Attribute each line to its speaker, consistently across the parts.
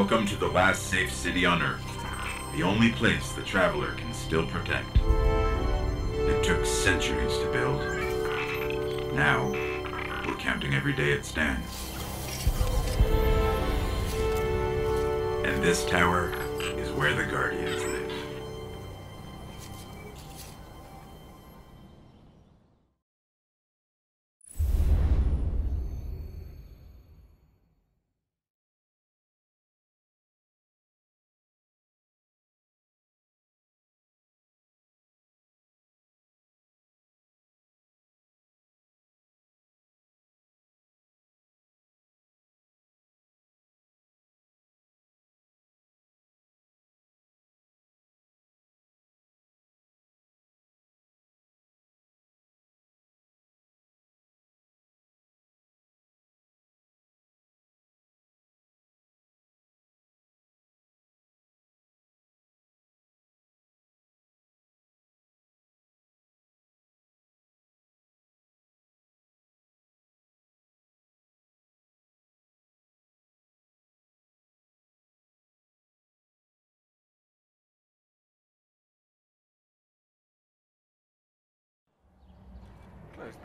Speaker 1: Welcome to the last safe city on Earth. The only place the Traveler can still protect. It took centuries to build. Now, we're counting every day it stands. And this tower is where the Guardians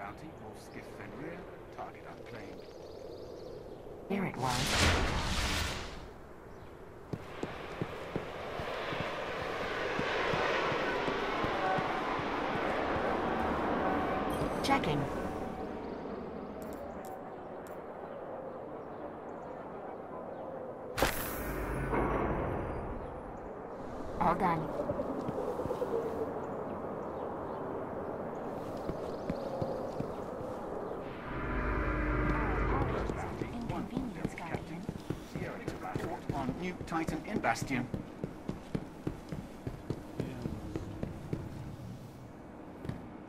Speaker 2: bounty, all skiff Fenrir, target unclaimed.
Speaker 3: Here it was. Checking. All done.
Speaker 2: Close bounty, one
Speaker 3: Inconvenience,
Speaker 2: Delta Captain.
Speaker 3: Guardian.
Speaker 2: Sierra to port on New Titan in Bastion.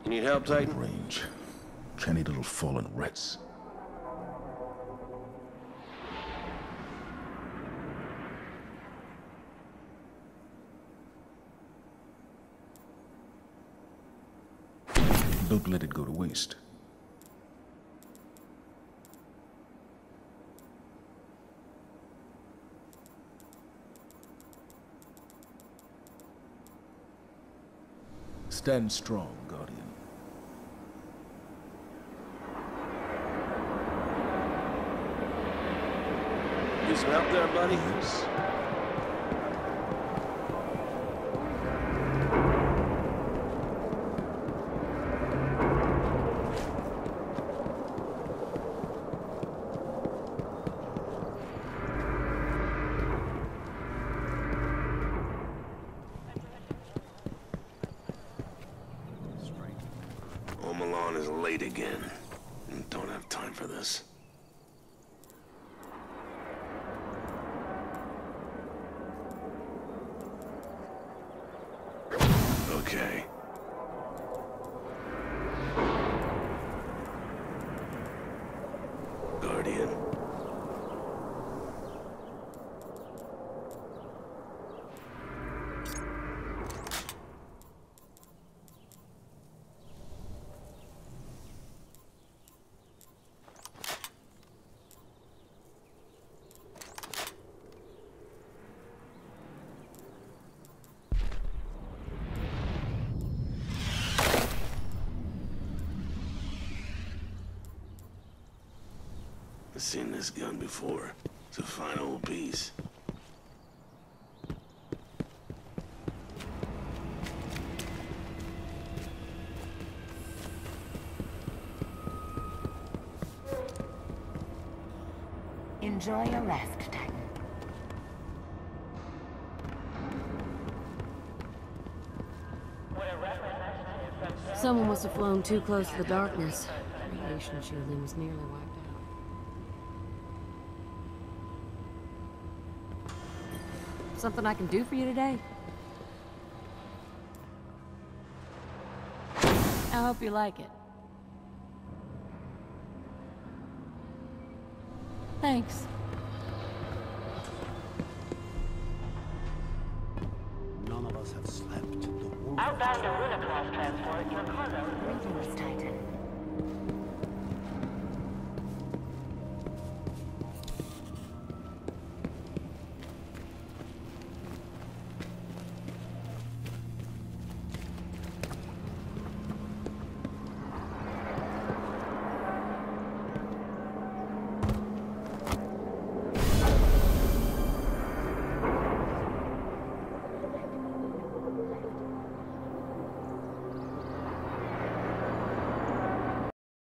Speaker 4: You need help, Titan?
Speaker 5: range. Canny little fallen wrecks. Don't let it go to waste. Stand strong, Guardian.
Speaker 4: Some help there, buddy?
Speaker 5: Yes.
Speaker 4: Late again. Don't have time for this. Okay. Guardian. I've seen this gun before. It's a fine old piece.
Speaker 3: Enjoy your rest, Titan.
Speaker 6: Someone must have flown too close to the darkness. Radiation shielding was nearly wiped out. Something I can do for you today? I hope you like it. Thanks.
Speaker 7: None of us have slept.
Speaker 8: Outbound Aruna class transport, your cargo.
Speaker 3: Greetings, Titan.